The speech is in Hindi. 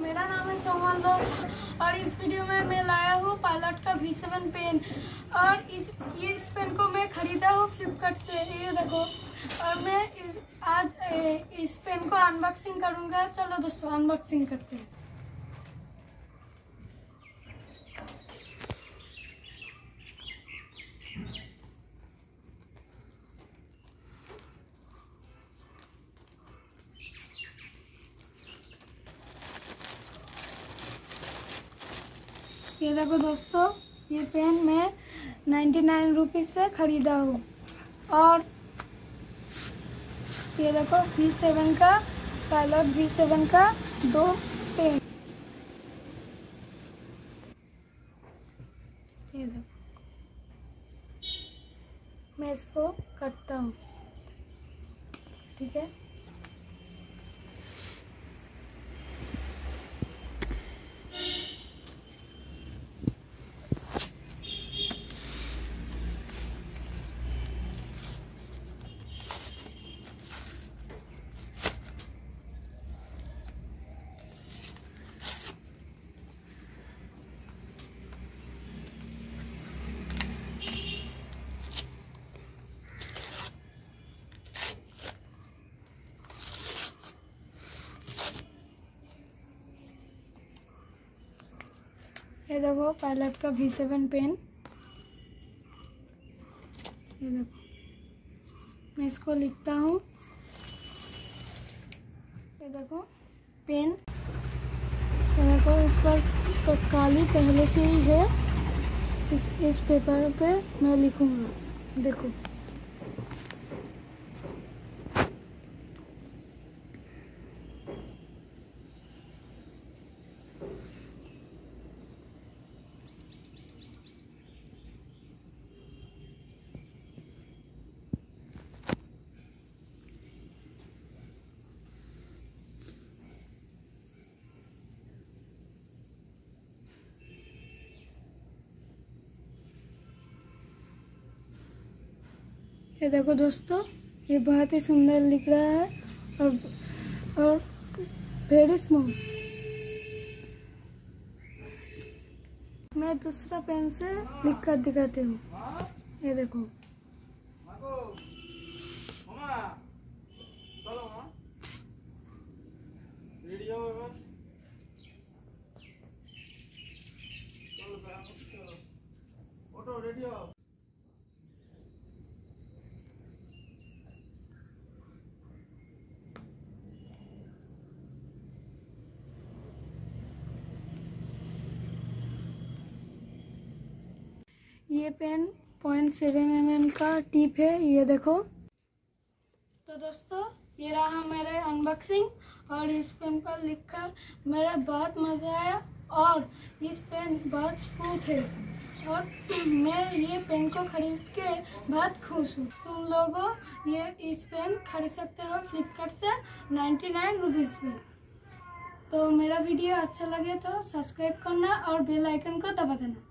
मेरा नाम है सोमन दो और इस वीडियो में मैं लाया हूँ पायलट का वी सेवन पेन और इस ये इस पेन को मैं ख़रीदा हूँ फ्लिपकार्ट से। ये देखो। और मैं इस आज ए, इस पेन को अनबॉक्सिंग करूँगा। चलो दोस्तों अनबॉक्सिंग करते हैं। ये देखो दोस्तों, ये पेन मैं नाइन्टी नाइन रुपीज़ से ख़रीदा हूँ। और ये देखो वी सेवन का पायलट वी सेवन का दो पेन। ये देखो, मैं इसको काटता हूँ। ठीक है? ये देखो पायलट का वी सेवन पेन ये देखो, मैं इसको लिखता हूँ। ये देखो पेन ये देखो, इस पर तो काली पहले से ही है। इस इस पेपर पे मैं लिखूँगा। देखो। ये देखो दोस्तों, ये बहुत ही सुंदर लिख रहा है और और वेरी स्मॉल मैं दूसरा पेन से लिख कर दिखाती हूँ। ये देखो। ये pen, point seven M M का टिप है, ये देखो। तो दोस्तों, ये रहा मेरे अनबॉक्सिंग और इस पेन पर लिखकर मेरा बहुत मज़ा आया, और इस पेन बहुत स्मूथ है। और मैं ये पेन को खरीद के बहुत खुश हूँ। तुम लोगों ये इस पेन खरीद सकते हो फ्लिपकार्ट से नाइन्टी नाइन रुपीज़ में तो मेरा वीडियो अच्छा लगे तो सब्सक्राइब करना और बेल आइकन को दबा देना।